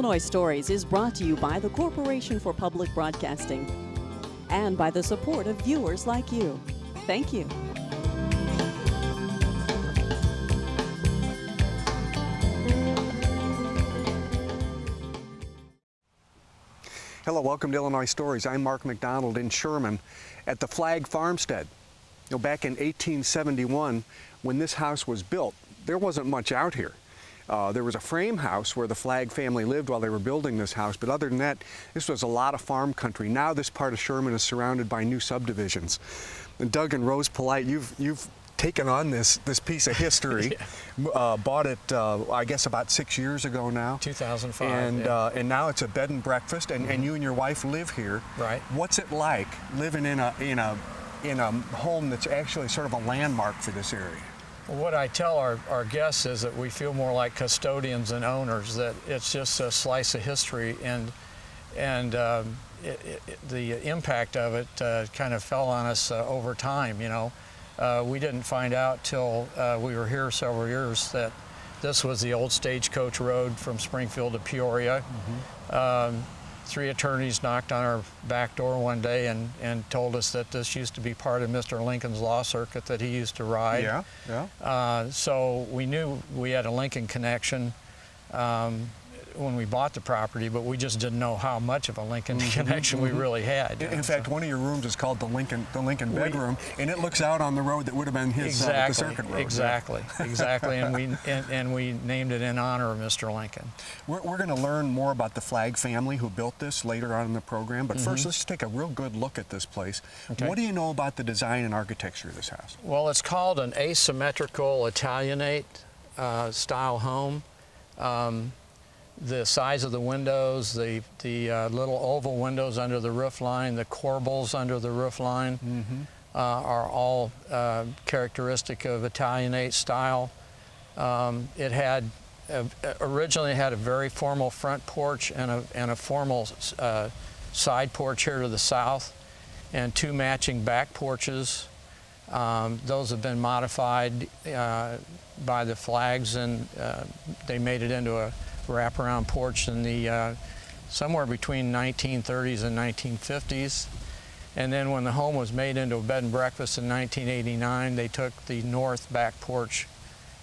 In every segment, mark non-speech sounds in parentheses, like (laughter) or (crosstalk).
Illinois Stories is brought to you by the Corporation for Public Broadcasting and by the support of viewers like you. Thank you. Hello, welcome to Illinois Stories. I'm Mark McDonald in Sherman at the Flagg Farmstead. You know, back in 1871, when this house was built, there wasn't much out here. Uh, there was a frame house where the Flagg family lived while they were building this house, but other than that, this was a lot of farm country. Now this part of Sherman is surrounded by new subdivisions. And Doug and Rose Polite, you've, you've taken on this this piece of history. (laughs) yeah. uh, bought it, uh, I guess, about six years ago now. 2005. And yeah. uh, and now it's a bed and breakfast, and, Mm-hmm. and you and your wife live here. Right. What's it like living in a in a in a home that's actually sort of a landmark for this area? What I tell our, our guests is that we feel more like custodians and owners, that it's just a slice of history, and, and um, it, it, the impact of it uh, kind of fell on us uh, over time, you know. Uh, we didn't find out till uh, we were here several years that this was the old stagecoach road from Springfield to Peoria. Um, three attorneys knocked on our back door one day and, and told us that this used to be part of Mr. Lincoln's law circuit that he used to ride. Yeah, yeah. Uh, so we knew we had a Lincoln connection um, when we bought the property, but we just didn't know how much of a Lincoln connection we really had. Mm-hmm, In, in fact, one of your rooms is called the Lincoln the Lincoln bedroom, and it looks out on the road that would have been his exactly, uh, the circuit road. exactly, (laughs) exactly, and we and, and we named it in honor of Mr. Lincoln. We're, we're going to learn more about the Flagg family who built this later on in the program, but Mm-hmm. first let's take a real good look at this place. Okay. What do you know about the design and architecture of this house? Well, it's called an asymmetrical Italianate uh, style home. Um, the size of the windows, the, the uh, little oval windows under the roof line, the corbels under the roof line uh, are all uh, characteristic of Italianate style. Um, it had uh, originally had a very formal front porch and a, and a formal uh, side porch here to the south and two matching back porches. Um, those have been modified uh, by the Flaggs and uh, they made it into a wraparound porch in the uh, somewhere between 1930s and 1950s. And then when the home was made into a bed and breakfast in 1989, they took the north back porch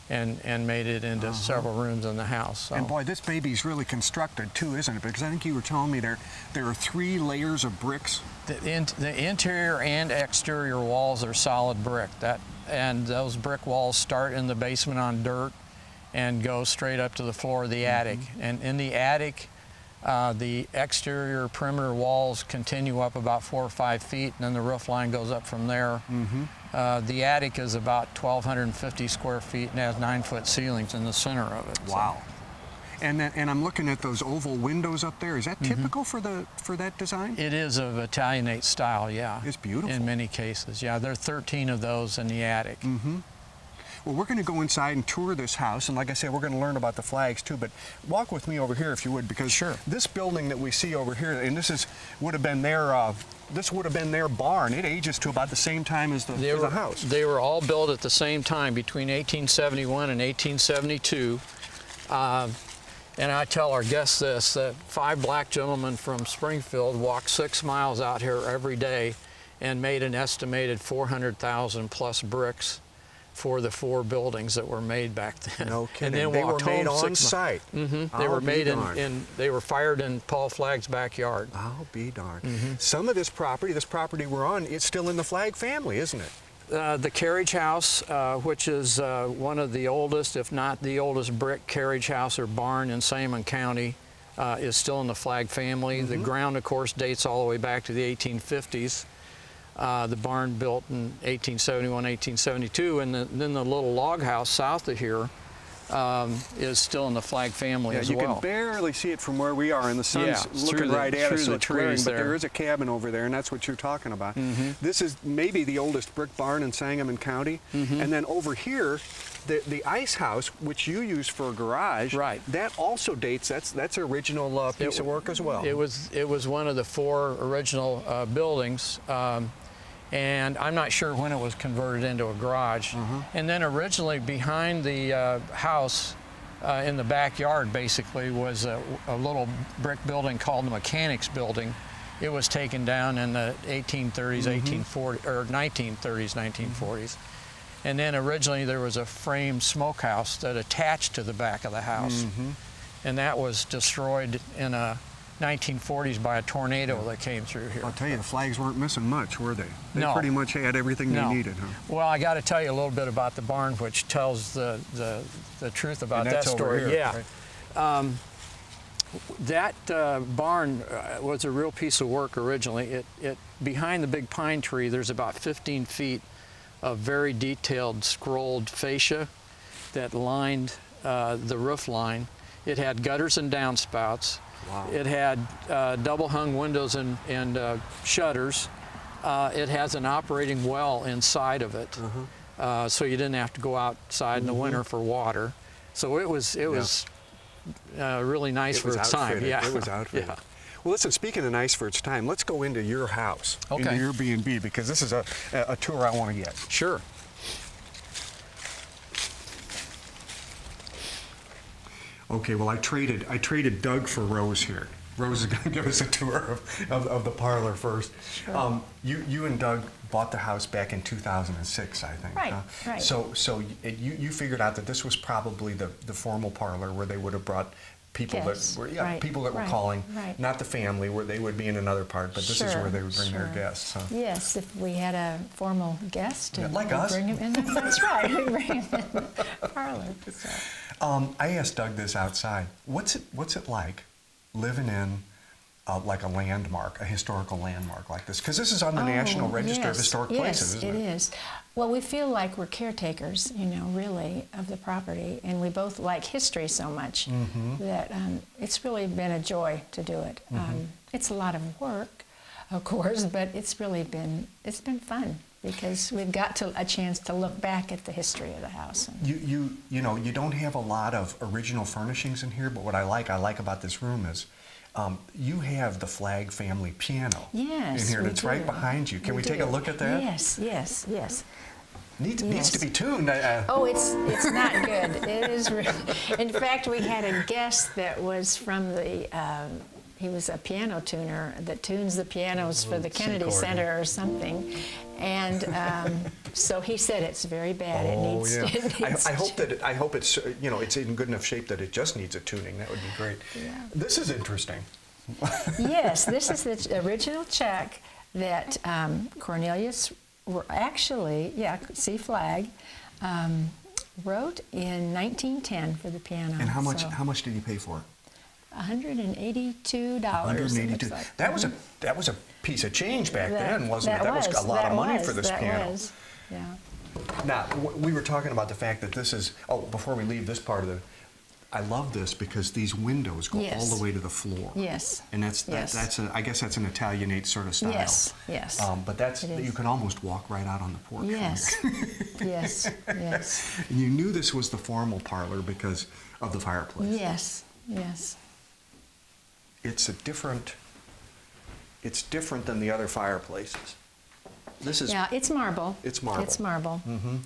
and, and made it into several rooms in the house. So. And boy, this baby's really constructed too, isn't it? Because I think you were telling me there there are three layers of bricks. The, in, the interior and exterior walls are solid brick. That and those brick walls start in the basement on dirt and go straight up to the floor of the attic. And in the attic, uh, the exterior perimeter walls continue up about four or five feet, and then the roof line goes up from there. Uh, the attic is about 1,250 square feet and has nine-foot ceilings in the center of it. so- And then, and I'm looking at those oval windows up there. Is that Mm-hmm. typical for the for that design? It is of Italianate style, yeah. It's beautiful. In many cases, yeah. There are 13 of those in the attic. Well, we're going to go inside and tour this house, and like I said, we're going to learn about the Flaggs too. But walk with me over here if you would, because Sure. this building that we see over here, and this is would have been their uh, this would have been their barn. It ages to about the same time as the, They as were, the house. they were all built at the same time between 1871 and 1872. Uh, and I tell our guests this that five black gentlemen from Springfield walked six miles out here every day and made an estimated 400,000 plus bricks for the four buildings that were made back then. No (laughs) And then they were made on site. Mhm. They I'll were made in, in, they were fired in Paul Flagg's backyard. I'll be darned. Mm-hmm. Some of this property, this property we're on, it's still in the Flagg family, isn't it? Uh, the carriage house, uh, which is uh, one of the oldest, if not the oldest, brick carriage house or barn in Sangamon County, uh, is still in the Flagg family. The ground, of course, dates all the way back to the 1850s. Uh, the barn built in 1871, 1872, and the, then the little log house south of here um, is still in the Flagg family Yeah, as you well. You can barely see it from where we are, and the sun's Yeah, looking the- right at us, so the it's glaring, trees but there. is a cabin over there, and that's what you're talking about. Mm-hmm. This is maybe the oldest brick barn in Sangamon County. Mm-hmm. And then over here, the, the ice house, which you use for a garage, Right. that also dates, that's that's original uh, piece It- of work as well. It was it was one of the four original uh, buildings, um, and I'm not sure when it was converted into a garage. Mm-hmm. And then originally behind the uh, house uh, in the backyard basically was a, a little brick building called the Mechanics Building. It was taken down in the 1830s, 1840 or 1930s, 1940s. And then originally there was a frame smokehouse that attached to the back of the house. And that was destroyed in a 1940s by a tornado that came through here. I'll tell you, the Flaggs weren't missing much, were they? They No. pretty much had everything No. they needed, huh? Well, I got to tell you a little bit about the barn, which tells the the, the truth about that story. here, yeah, right? that uh, barn uh, was a real piece of work originally. It it behind the big pine tree, there's about 15 feet of very detailed scrolled fascia that lined uh, the roof line. It had gutters and downspouts. Wow. It had uh, double hung windows and, and uh, shutters. Uh, it has an operating well inside of it, Uh-huh. uh, so you didn't have to go outside in the Mm-hmm. winter for water. So it was it was uh, really nice It for its time. Yeah, It was outfitted. (laughs) Yeah. Well, listen, speaking of nice for its time, let's go into your house, into Okay. your B&B, because this is a, a tour I want to get. Sure. Okay, well, I traded I traded Doug for Rose here. Rose is going (laughs) to give us a tour of, of, of the parlor first. Um, you you and Doug bought the house back in 2006, I think. Right, huh? right. So so y- you you figured out that this was probably the, the formal parlor where they would have brought people Guests, that were yeah right, people that were right, calling, right. not the family where they would be in another part, but this is where they would bring their sure. guests. Huh? Yes, if we had a formal guest. Yeah, like us. Bring him in. (laughs) That's right. We (laughs) bring him in the parlor. So. Um, I asked Doug this outside. What's it What's it like living in uh, like a landmark, a historical landmark like this? Because this is on the National Oh, Register of Historic yes, Places, isn't it? it is. Well, we feel like we're caretakers, you know, really, of the property, and we both like history so much Mm-hmm. that um, it's really been a joy to do it. Mm-hmm. Um, it's a lot of work, of course, but it's really been it's been fun because we've got to, a chance to look back at the history of the house. You, you, you know, you don't have a lot of original furnishings in here, but what I like, I like about this room is um, you have the Flagg family piano yes, in here. we That's right behind you. Can we, take a look at that? Yes, yes, yes. Needs, needs to be tuned. I- Oh, it's it's not good. It is. (laughs) In fact, we had a guest that was from the. Um, he was a piano tuner that tunes the pianos for the Kennedy Center or something, and um, (laughs) so he said it's very bad. it Oh needs. yeah. (laughs) It needs I, I hope that it, I hope it's you know it's in good enough shape that it just needs a tuning. That would be great. Yeah. This is interesting. yes, this is (laughs) the original check that um, Cornelius were actually, yeah, C Flagg, um, wrote in 1910 for the piano. And how much so how much did you pay for it? $182. it looks 182. like. That was a that was a piece of change back That- then, wasn't it? That was, a lot of money was, for this that piano. Was, yeah. Now, w- we were talking about the fact that this is, oh, before we leave this part of the, I love this because these windows go all the way to the floor. Yes. And that's, that, Yes. that's a, I guess that's an Italianate sort of style. Yes, yes, Um, but that's, you can almost walk right out on the porch. Yes. (laughs) yes. Yes. and you knew this was the formal parlor because of the fireplace. Yes. Yes. It's a different, it's different than the other fireplaces. This is, Yeah, it's marble. It's marble. It's marble. Mm-hmm.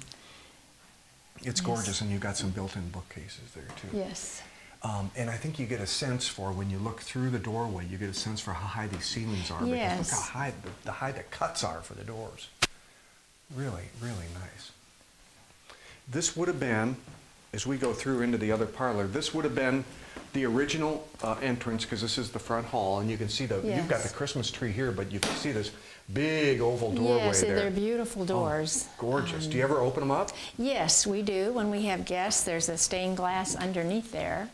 it's yes. gorgeous and you've got some built-in bookcases there too. Yes. Um, and I think you get a sense for when you look through the doorway, you get a sense for how high these ceilings are. Because Yes. look how high the, the high the cuts are for the doors. Really, really nice. This would have been, as we go through into the other parlor, this would have been the original uh, entrance because this is the front hall, and you can see the you've got the Christmas tree here, but you can see this big oval doorway yes, there. they're beautiful Oh, doors. gorgeous. Do you Um, ever open them up? Yes, we do. When we have guests, there's a stained glass underneath there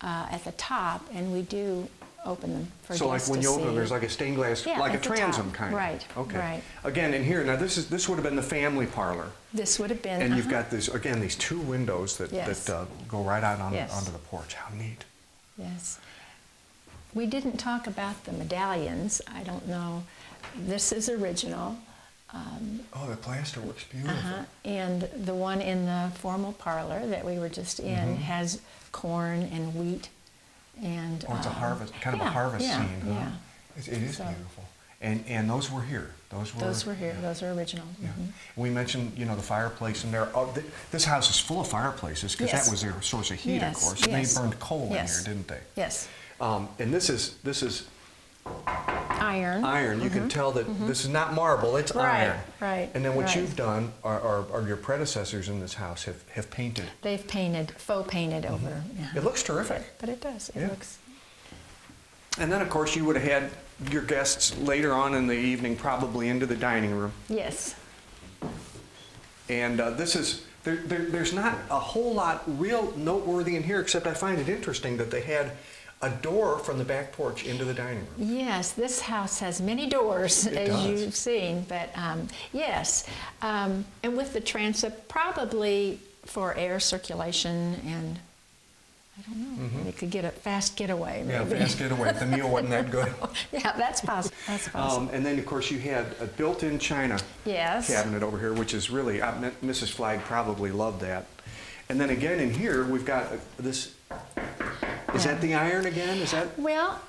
uh, at the top, and we do open them for So like when to you open them, there's like a stained glass, Yeah, like a transom kind of. Right, Okay. right. Again, in here, now this is this would have been the family parlor, This would have been. and you've uh-huh. got this again these two windows that Yes. that uh, go right out on, Yes. onto the porch. How neat. Yes. We didn't talk about the medallions. I don't know. This is original. Oh, the plaster works beautiful. Uh-huh. And the one in the formal parlor that we were just in Mm-hmm. has corn and wheat and. Oh, it's a um, harvest, kind of yeah, a harvest yeah, scene, huh? Yeah. It, it is So- beautiful. And, and those were here. Those were. Those were here, those are original. Yeah. Mhm. We mentioned, you know, the fireplace in there. Oh, th- this house is full of fireplaces because Yes. that was their source of heat, Yes, of course. Yes. they burned coal in here, didn't they? Yes, Um, and this is this is iron. iron. You can tell that this is not marble; it's Mm-hmm. Right, iron. right, And then what right. you've done, or, or, or your predecessors in this house have, have painted. They've painted, faux painted over. yeah. It looks terrific. But it does, it Yeah. looks, And then, of course, you would have had your guests later on in the evening, probably into the dining room. yes. And uh, this is, there, there, there's not a whole lot real noteworthy in here, except I find it interesting that they had a door from the back porch into the dining room. Yes, this house has many doors, It as does. you've seen, but um, yes. Um, and with the transept, probably for air circulation and, I don't know, they could get a fast getaway, Mm-hmm. Yeah, maybe. fast getaway. The meal wasn't that good. (laughs) yeah, that's possible, that's possible. Um, and then, of course, you had a built-in china Yes. cabinet over here, which is really, uh, Mrs. Flagg probably loved that. And then again in here, we've got uh, this, is that the iron again? Is that, Well,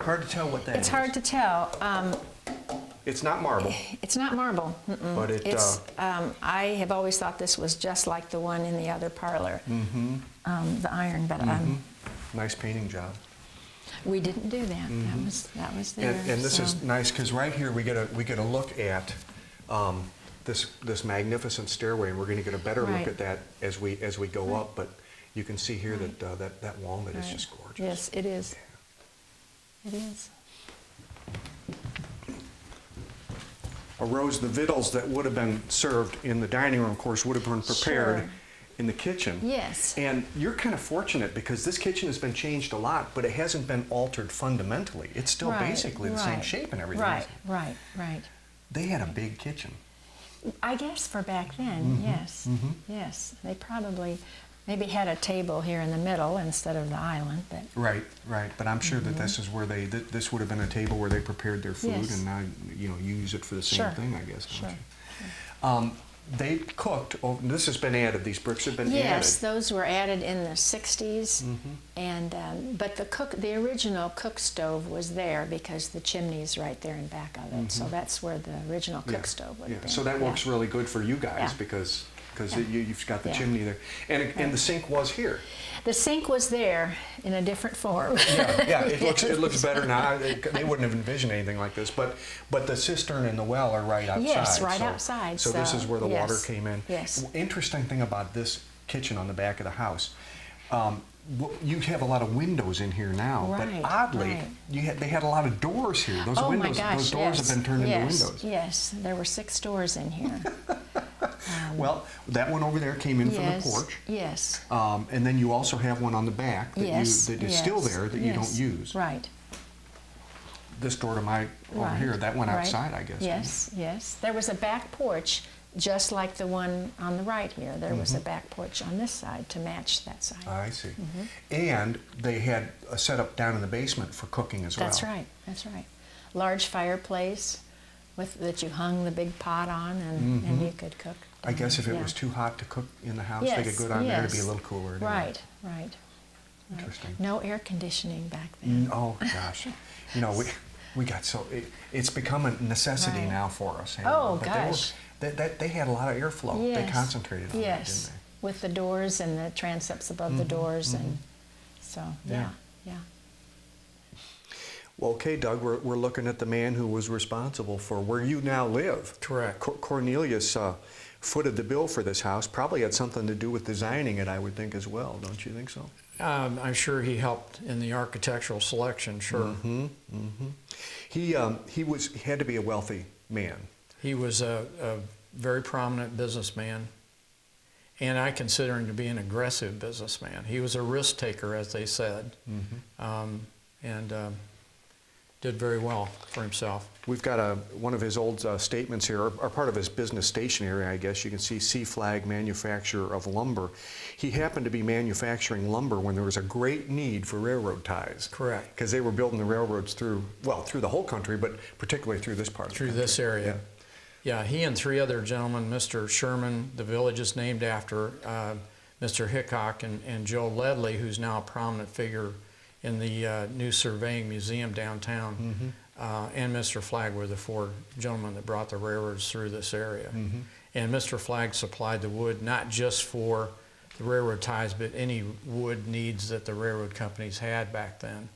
hard to tell what that is. it's hard to tell. Um, It's not marble, It's not marble. Mm-mm. but it, It's, uh, um, I have always thought this was just like the one in the other parlor, um, the iron, but um, nice painting job. we didn't do that. That was that was there. Mm-hmm. And, and this so- is nice because right here we get a we get a look at um, this this magnificent stairway, and we're going to get a better Right. look at that as we as we go up. But you can see here that uh, that that walnut is just gorgeous. Yes, it is. It is. Arose the victuals that would have been served in the dining room, of course, would have been prepared Sure. in the kitchen. Yes. And you're kind of fortunate because this kitchen has been changed a lot, but it hasn't been altered fundamentally. It's still Right, basically the same shape and everything. Right, right, right. They had a big kitchen. I guess for back then, Mm-hmm, yes, yes. They probably maybe had a table here in the middle instead of the island, but Right, right. But I'm sure that this is where they, th- this would have been a table where they prepared their food Mm-hmm. Yes. and now, you know, you use it for the same Sure, thing, I guess, sure. you? Um, they cooked, oh, this has been added, these bricks have been Yes, added. Yes, those were added in the 60s, Mm-hmm. and um, but the cook, the original cook stove was there because the chimney's right there in back of it. So that's where the original Mm-hmm. Yeah, cook stove would yeah. have been. So that yeah. works really good for you guys Yeah. because, because Yeah. you, you've got the Yeah. chimney there. And, it- and the sink was here. The sink was there in a different form. Yeah, yeah, it (laughs) looks, it looks better now. They they wouldn't have envisioned anything like this, but, but the cistern and the well are right outside. Yes, right so- outside, So this is where the water yes, came in. yes. Interesting thing about this kitchen on the back of the house, um, you have a lot of windows in here now, Right, but oddly, right. you had, they had a lot of doors here. Those oh windows, gosh! those doors yes, have been turned yes, into windows. Yes, there were six doors in here. (laughs) Well, that one over there came in yes, from the porch. Yes. Um, and then you also have one on the back that yes. you that is still there that you don't use. Right. This door to my over right, here, that went outside, I guess. Yes, yes. There was a back porch, just like the one on the right here. There was Mm-hmm. a back porch on this side to match that side. I see. Mm-hmm. And they had a setup down in the basement for cooking as well. That's right. That's right. Large fireplace with that you hung the big pot on, and, and you could cook. Mm-hmm. I guess if it Yeah. was too hot to cook in the house, yes, they could go down there to be a little cooler. anyway. Right, right. Interesting. No air conditioning back then. Mm, Oh gosh, (laughs) you know we we got so it, it's become a necessity Right. now for us. Oh, but gosh. They, were, they, they, they had a lot of airflow. They concentrated on yes. that, didn't With the doors and the transepts above the doors, and so Mm-hmm. Yeah. yeah, yeah. Well, okay, Doug, we're, we're looking at the man who was responsible for where you now live. Correct. Cor- Cornelius uh, footed the bill for this house. Probably had something to do with designing it, I would think as well. Don't you think so? Um, I'm sure he helped in the architectural selection, sure. He um, he was he had to be a wealthy man. He was a, a very prominent businessman, and I consider him to be an aggressive businessman. He was a risk taker, as they said, um, and um, did very well for himself. We've got a, one of his old uh, statements here, or, or part of his business stationery, I guess. You can see C Flagg Manufacturer of Lumber. He happened to be manufacturing lumber when there was a great need for railroad ties. Correct. Because they were building the railroads through, well, through the whole country, but particularly through this part of Through the country. this area. Yeah. Yeah, he and three other gentlemen, Mr. Sherman, the village is named after, uh, Mr. Hickok, and, and Joe Ledley, who's now a prominent figure in the uh, new surveying museum downtown. uh, and Mr. Flagg were the four gentlemen that brought the railroads through this area. And Mr. Flagg supplied the wood not just for the railroad ties, but any wood needs that the railroad companies had back then.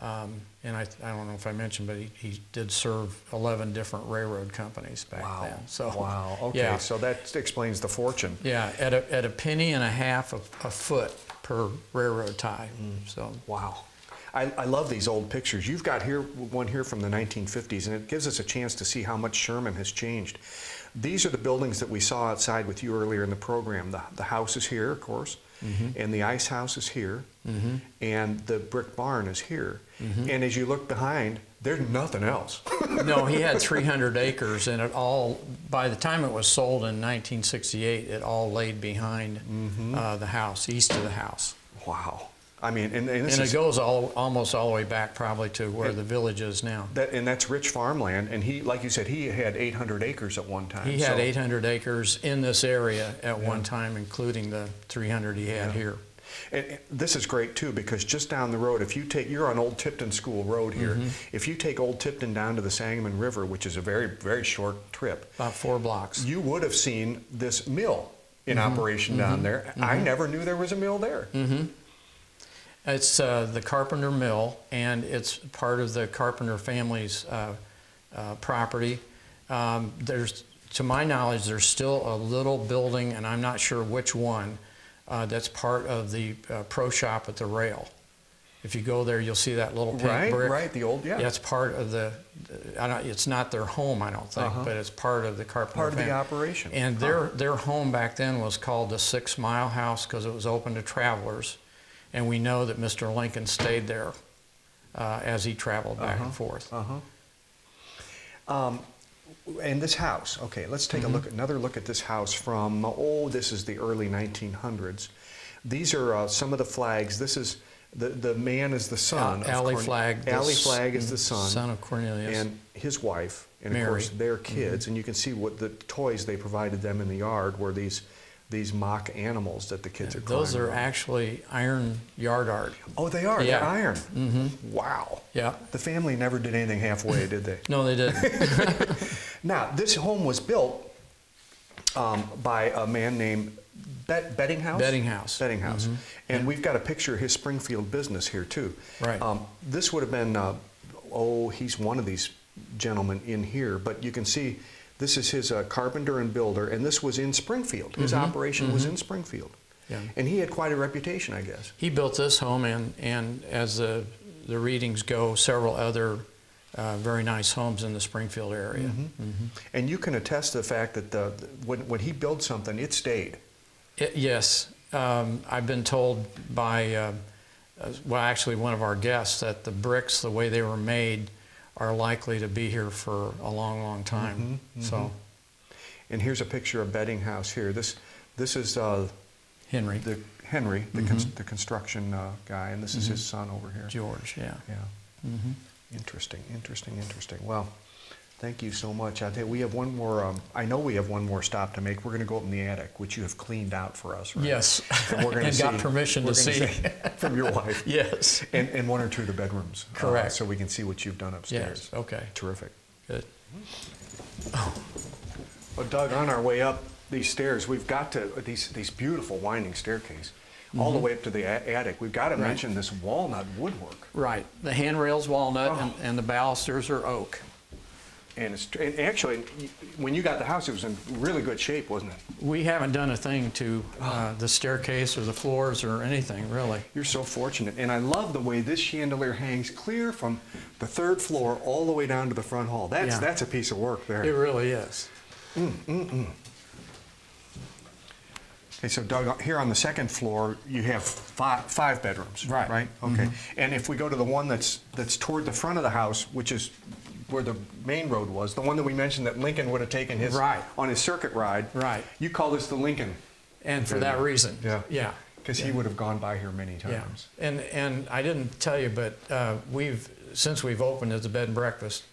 Um, and I, I don't know if I mentioned, but he, he did serve 11 different railroad companies back Wow. then. So, wow. (laughs) Okay. yeah. So that explains the fortune. Yeah, at a, at a penny and a half a, a foot per railroad tie. Mm. So, Wow. I, I love these old pictures. You've got here one here from the 1950s, and it gives us a chance to see how much Sherman has changed. These are the buildings that we saw outside with you earlier in the program. The, the house is here, of course, and the ice house is here, and the brick barn is here. And as you look behind, there's nothing else. (laughs) no, he had (laughs) 300 acres, and it all, by the time it was sold in 1968, it all laid behind Mm-hmm. uh, the house, east of the house. wow. I mean, and, and this And is it goes all, almost all the way back probably to where the village is now. that, and that's rich farmland. And he, like you said, he had 800 acres at one time. He had so- 800 acres in this area at one time, including the 300 he had here. And and this is great too because just down the road, if you take, you're on Old Tipton School Road here. Mm-hmm. If you take Old Tipton down to the Sangamon River, which is a very, very short trip, About four blocks. you would have seen this mill in Mm-hmm. operation down there. I never knew there was a mill there. It's uh, the Carpenter Mill, and it's part of the Carpenter family's uh, uh, property. Um, there's, to my knowledge, there's still a little building, and I'm not sure which one, uh, that's part of the uh, pro shop at the rail. If you go there, you'll see that little pink Right, brick. right, the old- yeah. That's part of the. I don't, it's not their home, I don't think, Uh-huh. but it's part of the Carpenter. Part of the operation. And their their home back then was called the Six Mile House because it was open to travelers, and we know that Mr. Lincoln stayed there uh, as he traveled back and forth. Uh -huh. um, And this house, okay, let's take a look, another look at this house from, oh, this is the early 1900s. These are uh, some of the Flaggs. This is, the, the man is the son. Alley Corn- Flagg, the Alley Flagg is the son. son of Cornelius. And his wife, and of course their kids. And you can see what the toys they provided them in the yard were these, these mock animals that the kids are Those are on. actually iron yard art. Oh, they are. Yeah. They're iron. Mm-hmm. Wow. Yeah. The family never did anything halfway, did they? (laughs) No, they didn't. (laughs) Now, this home was built um, by a man named Bet- Bettinghouse? Bettinghouse. Bettinghouse. And we've got a picture of his Springfield business here, too. Right. Um, this would have been, uh, oh, he's one of these gentlemen in here, but you can see this is his uh, carpenter and builder, and this was in Springfield. His operation was in Springfield. Yeah. And he had quite a reputation, I guess. he built this home, and, and as the, the readings go, several other uh, very nice homes in the Springfield area. Mm-hmm. And you can attest to the fact that the, when, when he built something, it stayed. It- yes, um, I've been told by, uh, uh, well, actually, one of our guests that the bricks, the way they were made, are likely to be here for a long, long time. Mm-hmm, mm-hmm. So, And here's a picture of Bettinghouse here. This, this is uh, Henry, the Henry, the, cons- mm-hmm. the construction uh, guy, and this is his son over here. George, yeah. Yeah. Interesting, interesting, interesting. Well, thank you so much. I think we have one more. Um, I know we have one more stop to make. We're going to go up in the attic, which you have cleaned out for us, right? Yes, And we're going (laughs) to got permission to see. (laughs) from your wife. Yes. And, and one or two of the bedrooms. uh, Correct. so we can see what you've done upstairs. Yes, okay. Terrific. Good. Well, Doug, on our way up these stairs, we've got to these these beautiful winding staircase, all the way up to the attic. We've got to Mm-hmm. Right. mention this walnut woodwork, Right. The handrail's walnut Oh. and, and the balusters are oak. And it's and actually when you got the house, it was in really good shape, wasn't it? We haven't done a thing to uh, the staircase or the floors or anything, really. You're so fortunate, and I love the way this chandelier hangs clear from the third floor all the way down to the front hall. That's Yeah. that's a piece of work there. It really is. Okay, so Doug, here on the second floor, you have five, five bedrooms, Right. Mm-hmm. right? Okay. And if we go to the one that's, that's toward the front of the house, which is where the main road was, the one that we mentioned that Lincoln would have taken his, Right. on his circuit ride. Right. You call this the Lincoln. And for that reason. Yeah. Yeah. Because he would have gone by here many times. Yeah. And, and I didn't tell you, but uh, we've, since we've opened as a bed and breakfast,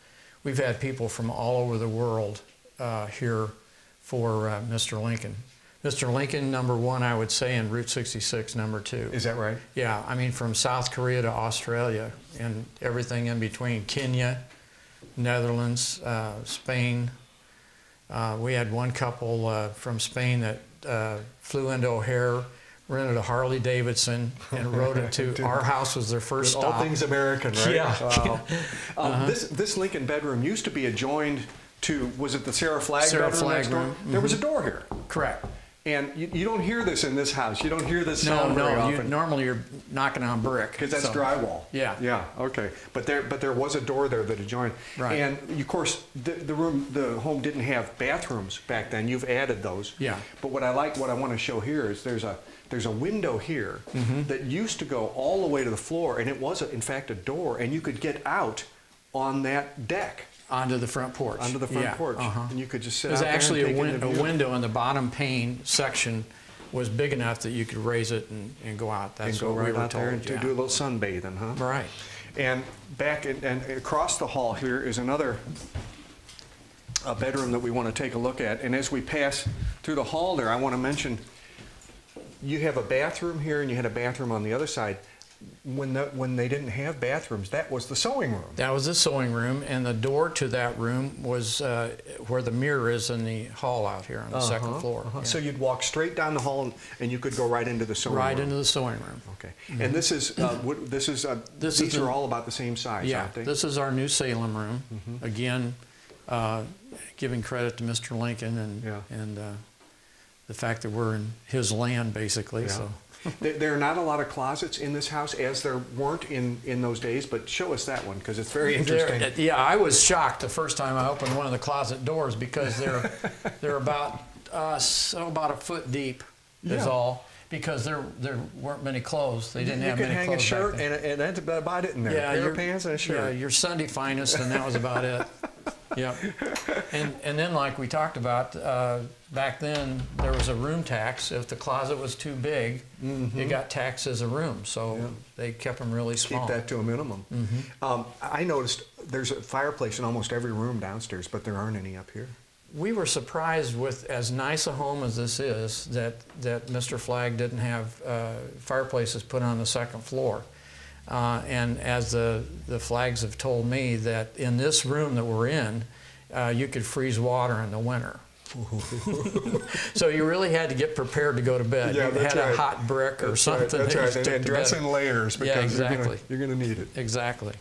we've had people from all over the world uh, here for uh, Mr. Lincoln. Mr. Lincoln, number one, I would say, and Route 66, number two. Is that right? Yeah, I mean, from South Korea to Australia and everything in between, Kenya, Netherlands, uh, Spain. Uh, we had one couple uh, from Spain that uh, flew into O'Hare, rented a Harley Davidson, and (laughs) rode it to our house was their first All stop. things American, right? Yeah. Wow. (laughs) Um, This this Lincoln bedroom used to be adjoined to was it the Sarah Flagg Sarah bedroom Flagg next door? room. Mm-hmm. There was a door here, Correct. And you, you don't hear this in this house. You don't hear this No, sound very no. You, often. normally you're knocking on brick Because that's so- drywall. Yeah. Yeah. Okay. But there, but there was a door there that adjoined. Right. And of course, the, the room, the home didn't have bathrooms back then. You've added those. Yeah. But what I like, what I want to show here is there's a there's a window here Mm-hmm. that used to go all the way to the floor, and it was a, in fact a door, and you could get out on that deck onto the front porch. onto the front Yeah, porch, uh-huh. and you could just sit There's out there and actually a, win- a window in the bottom pane section was big enough that you could raise it and, and go out. That's and go what right we were out told. there and do- yeah. do a little sunbathing, huh? Right. And back in, and across the hall here is another a bedroom that we want to take a look at. And as we pass through the hall there, I want to mention you have a bathroom here and you had a bathroom on the other side. When the, when they didn't have bathrooms, that was the sewing room. That was the sewing room, and the door to that room was uh, where the mirror is in the hall out here on the second Uh-huh, floor. uh-huh. Yeah. So you'd walk straight down the hall and, and you could go right into the sewing right room. Right into the sewing room. Okay. And this is uh, (clears throat) what, this is uh, This these is are a- all about the same size, Yeah, aren't they? this is our new Salem room. Mm-hmm. Again, uh, giving credit to Mr. Lincoln and Yeah. and uh, the fact that we're in his land, basically. Yeah. So. There, there are not a lot of closets in this house, as there weren't in, in those days. But show us that one because it's very interesting. They're- yeah, I was shocked the first time I opened one of the closet doors because they're (laughs) they're about uh, so about a foot deep is Yeah. all because there there weren't many clothes. They didn't you have could many hang a shirt and, and that's about it in there. yeah, your pants and a shirt. Yeah, your Sunday finest, and that was about it. (laughs) yeah, And and then like we talked about uh, back then, there was a room tax. If the closet was too big, mm-hmm. it got taxed as a room. So. Yeah. they kept them really small. Keep that to a minimum. Mm-hmm. Um, I noticed there's a fireplace in almost every room downstairs, but there aren't any up here. We were surprised with as nice a home as this is that that Mr. Flagg didn't have uh, fireplaces put on the second floor. Uh, and as the the Flaggs have told me that in this room that we're in, uh, you could freeze water in the winter. (laughs) so you really had to get prepared to go to bed. Yeah, you had right. a hot brick or That's something. right. That's that right. And, and dress in layers Yeah, because exactly. you're going to need it. Exactly.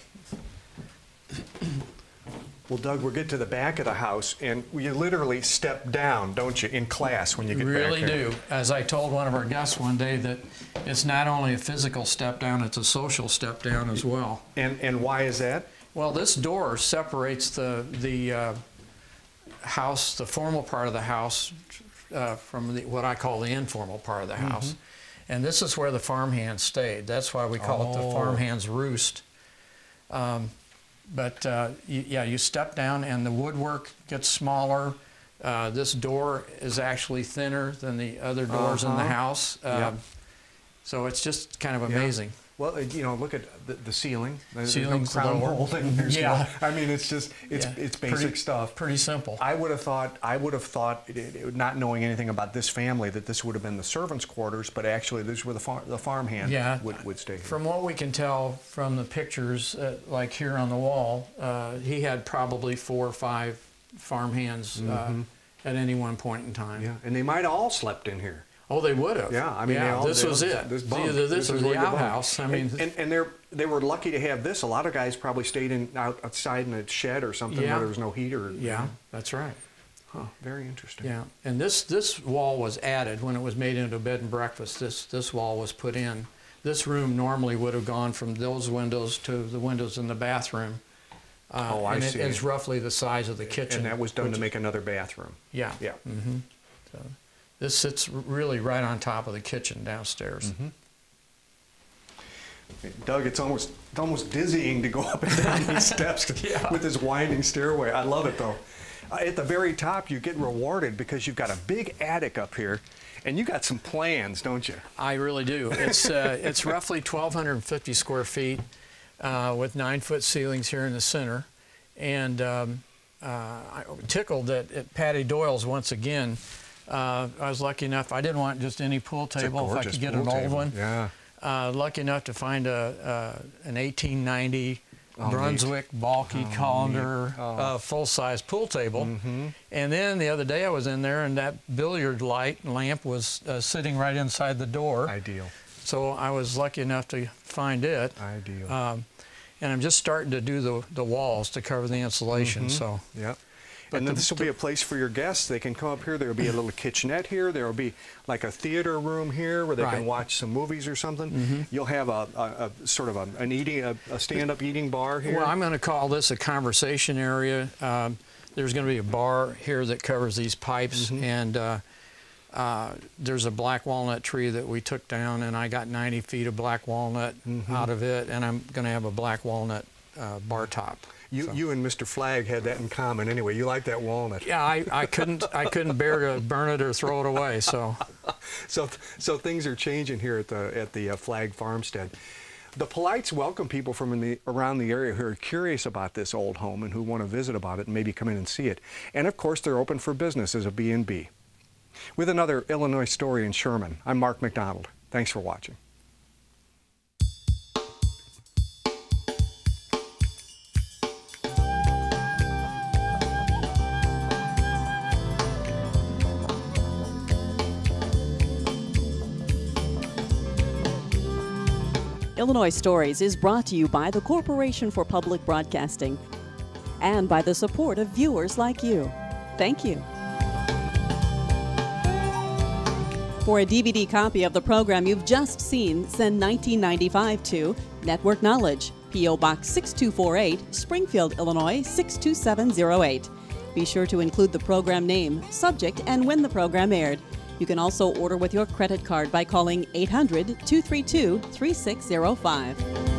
Well, Doug, we'll get to the back of the house, and you literally step down, don't you, in class when you get really back there? do. As I told one of our guests one day, that it's not only a physical step down, it's a social step down as well. And and why is that? Well, this door separates the the uh, house, the formal part of the house, uh, from the, what I call the informal part of the Mm-hmm. house. And this is where the farmhands stayed. That's why we call it the Oh. farmhands roost. Um, but uh, you, yeah, you step down and the woodwork gets smaller. Uh, this door is actually thinner than the other doors in the Uh-huh. house. Um, Yeah. So it's just kind of amazing. Well, uh, you know, look at the, the ceiling. Ceiling's no crown molding. (laughs) Yeah. I mean, it's just it's Yeah. it's basic Pretty- stuff. Pretty simple. I would have thought I would have thought, it, it, not knowing anything about this family, that this would have been the servants' quarters, but actually, this is where the far, the farmhand Yeah. would, would stay. Here. From what we can tell from the pictures, uh, like here on the wall, uh, he had probably four or five farmhands uh, at any one point in time. Mm-hmm. yeah, and they might have all slept in here. Oh, they would have. Yeah, I mean, they all, this was it. This bunk. Either this, or is the you outhouse. I mean, and, and, and they're they were lucky to have this. A lot of guys probably stayed in out, outside in a shed or something Yeah. where there was no heater. yeah, that's right. Huh, very interesting. Yeah, and this this wall was added when it was made into a bed and breakfast. This this wall was put in. This room normally would have gone from those windows to the windows in the bathroom. Uh, Oh, I and see. It, it's roughly the size of the kitchen. And that was done to make another bathroom. Yeah. Yeah. Mm-hmm. So this sits really right on top of the kitchen downstairs. Mm-hmm. Doug, it's almost it's almost dizzying to go up and down (laughs) these steps (laughs) Yeah. with this winding stairway. I love it though. Uh, at the very top, you get rewarded because you've got a big attic up here, and you got some plans, don't you? I really do. It's uh, (laughs) it's roughly 1,250 square feet uh, with nine foot ceilings here in the center, and um, uh, I tickled that at Patty Doyle's once again. Uh, I was lucky enough. I didn't want just any pool table. If I could get an old table. one, Yeah. uh, lucky enough to find a, uh, an 1890 Oh, Brunswick, Balke Collender, uh, full-size pool table. And then the other day I was in there, and that billiard light lamp was uh, sitting right inside the door. Ideal. So I was lucky enough to find it. Ideal. Um, and I'm just starting to do the, the walls to cover the insulation. So Yep. But and then the- this will be a place for your guests. They can come up here. There will be a little kitchenette here. There will be like a theater room here where they can Right. Mm-hmm. watch some movies or something. You'll have a, a, a sort of a, an eating, a, a stand-up eating bar here. Well, I'm going to call this a conversation area. Um, there's going to be a bar here that covers these pipes, Mm-hmm. and uh, uh, there's a black walnut tree that we took down, and I got 90 feet of black walnut Mm-hmm. out of it, and I'm going to have a black walnut uh, bar top. You, you and Mr. Flagg had that in common anyway. You like that walnut. Yeah, I, I couldn't I couldn't bear to burn it or throw it away. So (laughs) So, so things are changing here at the at the uh, Flagg Farmstead. The Polites welcome people from in the, around the area who are curious about this old home and who want to visit about it and maybe come in and see it. And of course, they're open for business as a B&B. With another Illinois story in Sherman, I'm Mark McDonald. Thanks for watching. Illinois Stories is brought to you by the Corporation for Public Broadcasting and by the support of viewers like you. Thank you. For a DVD copy of the program you've just seen, send 1995 to Network Knowledge, P.O. Box 6248, Springfield, Illinois 62708. Be sure to include the program name, subject, and when the program aired. You can also order with your credit card by calling 800 232 3605.